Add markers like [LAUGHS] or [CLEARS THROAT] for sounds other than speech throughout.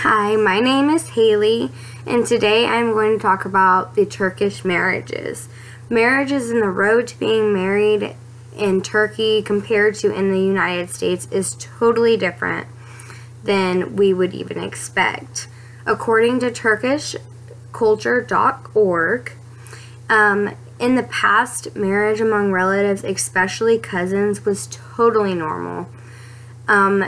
Hi, my name is Hayley, and today I'm going to talk about the Turkish marriages. Marriages in the road to being married in Turkey compared to in the United States is totally different than we would even expect. According to TurkishCulture.org, um, in the past, marriage among relatives, especially cousins, was totally normal. Um,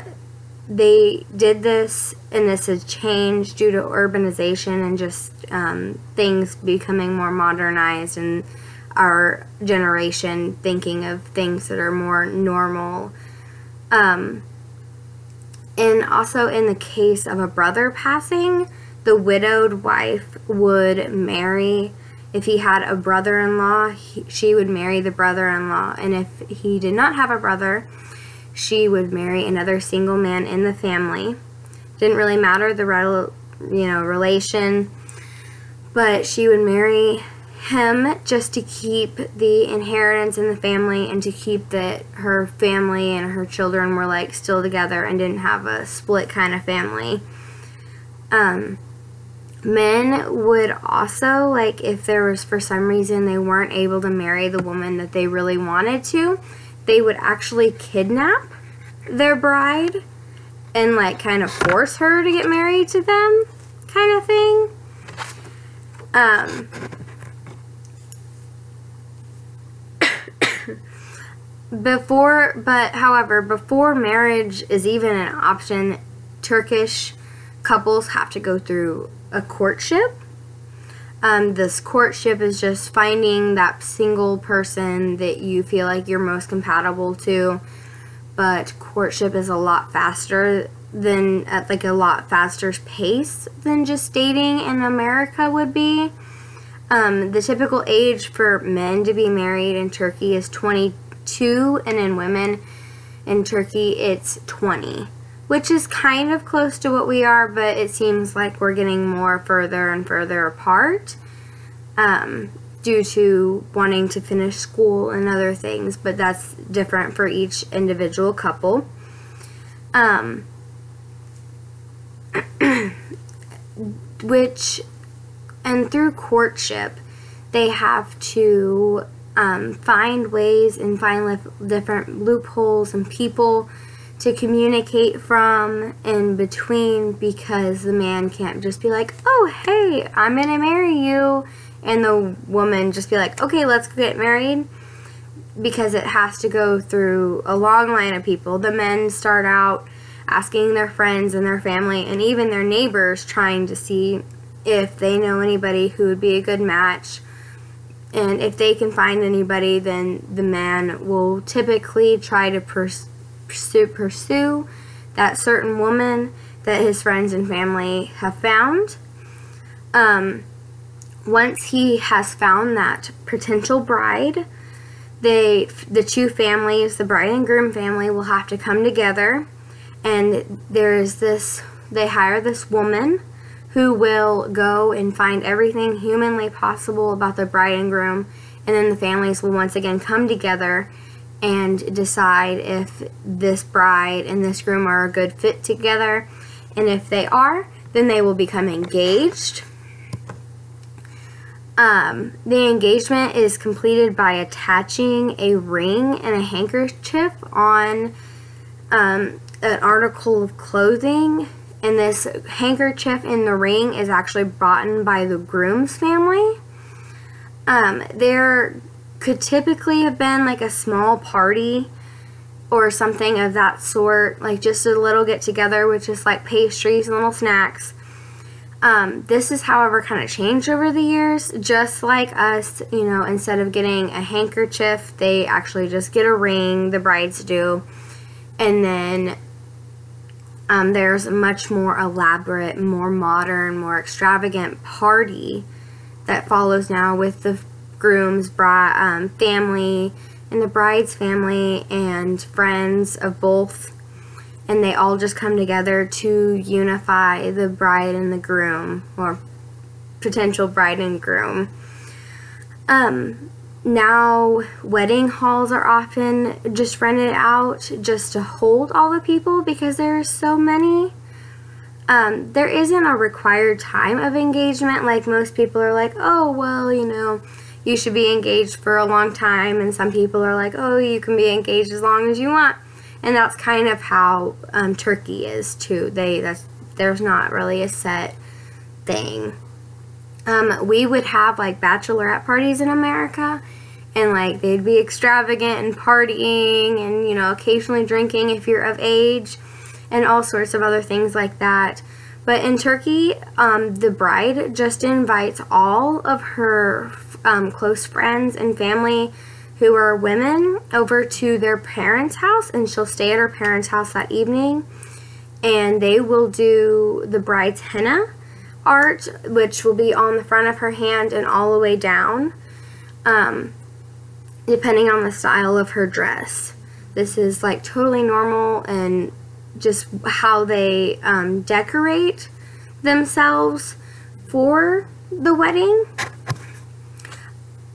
they did this, and this has changed due to urbanization and just um, things becoming more modernized and our generation thinking of things that are more normal. Um, and also, in the case of a brother passing, the widowed wife would marry. If he had a brother in law, she would marry the brother in law. And if he did not have a brother, she would marry another single man in the family. Didn't really matter the you know relation, but she would marry him just to keep the inheritance in the family and to keep that her family and her children were like still together and didn't have a split kind of family. Um, men would also like if there was for some reason they weren't able to marry the woman that they really wanted to, they would actually kidnap their bride and like kind of force her to get married to them kind of thing. Um, [COUGHS] before, but however, before marriage is even an option, Turkish couples have to go through a courtship. Um, this courtship is just finding that single person that you feel like you're most compatible to. But courtship is a lot faster than at like a lot faster pace than just dating in America would be. Um, the typical age for men to be married in Turkey is 22, and in women in Turkey it's 20, which is kind of close to what we are, but it seems like we're getting more further and further apart um, due to wanting to finish school and other things, but that's different for each individual couple. Um, [CLEARS THROAT] which and through courtship, they have to um, find ways and find different loopholes and people to communicate from in between because the man can't just be like, oh, hey, I'm going to marry you. And the woman just be like, okay, let's get married. Because it has to go through a long line of people. The men start out asking their friends and their family and even their neighbors trying to see if they know anybody who would be a good match. And if they can find anybody, then the man will typically try to pursue, pursue that certain woman that his friends and family have found. Um, once he has found that potential bride, they, the two families, the bride and groom family, will have to come together. And there is this, they hire this woman who will go and find everything humanly possible about the bride and groom, and then the families will once again come together and decide if this bride and this groom are a good fit together. And if they are, then they will become engaged. Um, the engagement is completed by attaching a ring and a handkerchief on um, an article of clothing and this handkerchief in the ring is actually brought in by the groom's family. Um, there could typically have been like a small party or something of that sort, like just a little get together with just like pastries and little snacks. Um, this is, however, kind of changed over the years. Just like us, you know, instead of getting a handkerchief, they actually just get a ring, the brides do, and then um, there's a much more elaborate, more modern, more extravagant party that follows now with the groom's bride, um, family and the bride's family and friends of both. And they all just come together to unify the bride and the groom, or potential bride and groom. Um, now wedding halls are often just rented out just to hold all the people because there are so many um, there isn't a required time of engagement. Like most people are like, oh, well, you know, you should be engaged for a long time. And some people are like, oh, you can be engaged as long as you want. And that's kind of how um, Turkey is too. They that's there's not really a set thing. Um, we would have like bachelorette parties in America, and like they'd be extravagant and partying, and you know occasionally drinking if you're of age and all sorts of other things like that. But in Turkey, um, the bride just invites all of her um, close friends and family who are women over to their parents' house, and she'll stay at her parents' house that evening. And they will do the bride's henna art, which will be on the front of her hand and all the way down, um, depending on the style of her dress. This is like totally normal and just how they um, decorate themselves for the wedding.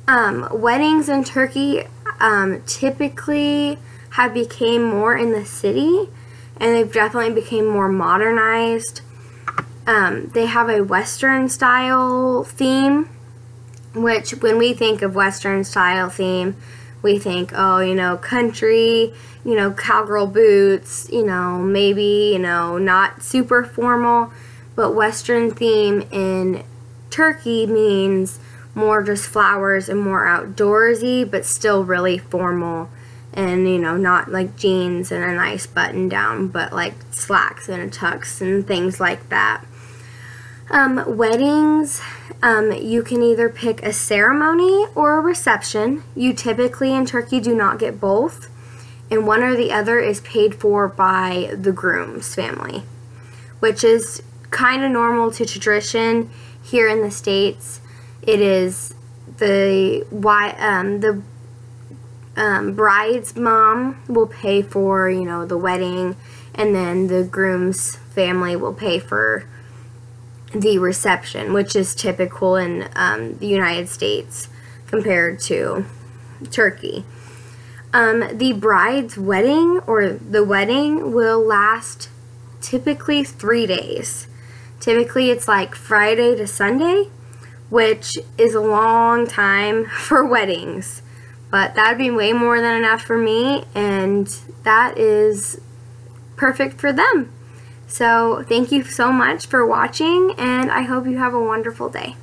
Um, weddings in Turkey um, typically have became more in the city and they've definitely become more modernized. Um, they have a Western style theme, which when we think of Western style theme, we think, oh, you know, country, you know, cowgirl boots, you know, maybe, you know, not super formal, but Western theme in Turkey means more just flowers and more outdoorsy, but still really formal. And, you know, not like jeans and a nice button down, but like slacks and tux and things like that. Um, weddings, um, you can either pick a ceremony or a reception. You typically in Turkey do not get both, and one or the other is paid for by the groom's family, which is kind of normal to tradition here in the States. It is the why um, the um, bride's mom will pay for you know the wedding, and then the groom's family will pay for the reception, which is typical in um, the United States compared to Turkey. Um, the bride's wedding or the wedding will last typically three days. Typically, it's like Friday to Sunday, which is a long time [LAUGHS] for weddings. But that'd be way more than enough for me, and that is perfect for them. So thank you so much for watching and I hope you have a wonderful day.